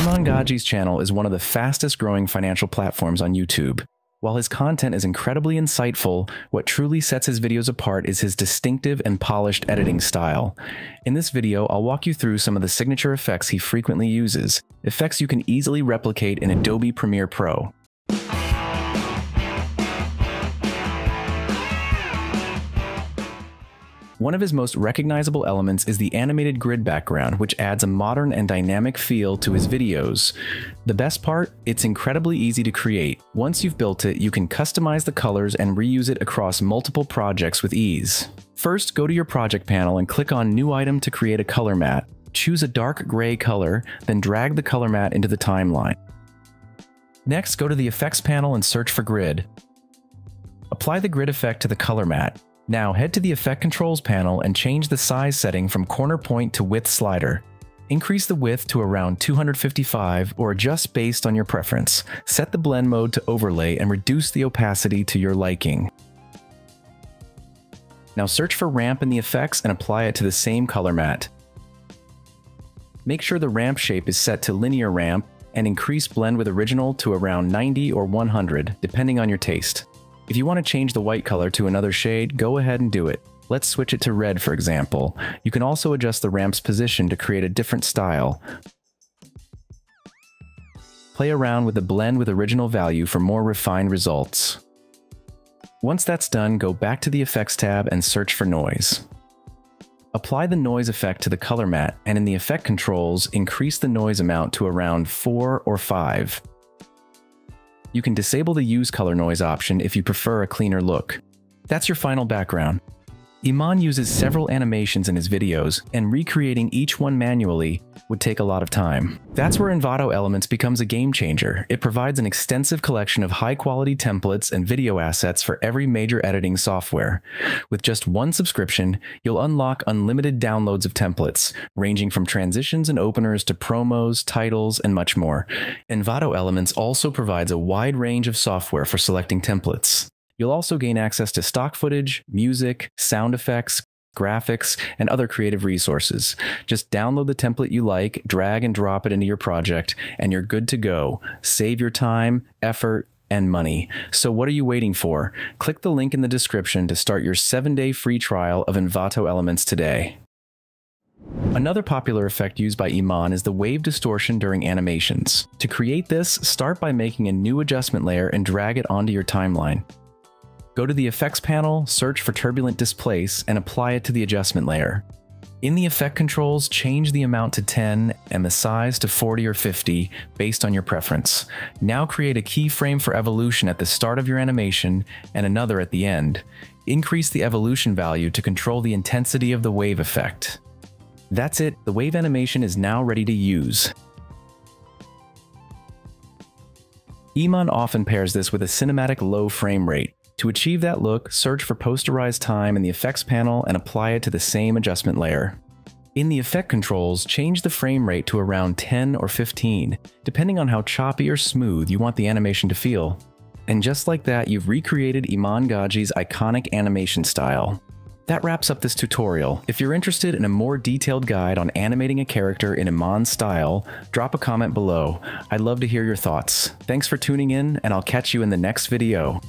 Iman Gadzhi's channel is one of the fastest growing financial platforms on YouTube. While his content is incredibly insightful, what truly sets his videos apart is his distinctive and polished editing style. In this video, I'll walk you through some of the signature effects he frequently uses, effects you can easily replicate in Adobe Premiere Pro. One of his most recognizable elements is the animated grid background, which adds a modern and dynamic feel to his videos. The best part? It's incredibly easy to create. Once you've built it, you can customize the colors and reuse it across multiple projects with ease. First, go to your project panel and click on New Item to create a color matte. Choose a dark gray color, then drag the color matte into the timeline. Next, go to the Effects panel and search for Grid. Apply the grid effect to the color matte. Now head to the Effect Controls panel and change the size setting from corner point to width slider. Increase the width to around 255 or adjust based on your preference. Set the blend mode to overlay and reduce the opacity to your liking. Now search for ramp in the effects and apply it to the same color matte. Make sure the ramp shape is set to linear ramp and increase blend with original to around 90 or 100, depending on your taste. If you want to change the white color to another shade, go ahead and do it. Let's switch it to red, for example. You can also adjust the ramp's position to create a different style. Play around with the blend with original value for more refined results. Once that's done, go back to the Effects tab and search for noise. Apply the noise effect to the color matte, and in the effect controls, increase the noise amount to around 4 or 5. You can disable the Use Color Noise option if you prefer a cleaner look. That's your final background. Iman uses several animations in his videos, and recreating each one manually would take a lot of time. That's where Envato Elements becomes a game changer. It provides an extensive collection of high-quality templates and video assets for every major editing software. With just one subscription, you'll unlock unlimited downloads of templates, ranging from transitions and openers to promos, titles, and much more. Envato Elements also provides a wide range of software for selecting templates. You'll also gain access to stock footage, music, sound effects, graphics, and other creative resources. Just download the template you like, drag and drop it into your project, and you're good to go. Save your time, effort, and money. So what are you waiting for? Click the link in the description to start your 7-day free trial of Envato Elements today. Another popular effect used by Iman is the wave distortion during animations. To create this, start by making a new adjustment layer and drag it onto your timeline. Go to the Effects panel, search for Turbulent Displace, and apply it to the adjustment layer. In the effect controls, change the amount to 10 and the size to 40 or 50 based on your preference. Now create a keyframe for evolution at the start of your animation and another at the end. Increase the evolution value to control the intensity of the wave effect. That's it, the wave animation is now ready to use. Iman often pairs this with a cinematic low frame rate, to achieve that look, search for posterize time in the effects panel and apply it to the same adjustment layer. In the effect controls, change the frame rate to around 10 or 15, depending on how choppy or smooth you want the animation to feel. And just like that, you've recreated Iman Gadzhi's iconic animation style. That wraps up this tutorial. If you're interested in a more detailed guide on animating a character in Iman's style, drop a comment below. I'd love to hear your thoughts. Thanks for tuning in, and I'll catch you in the next video.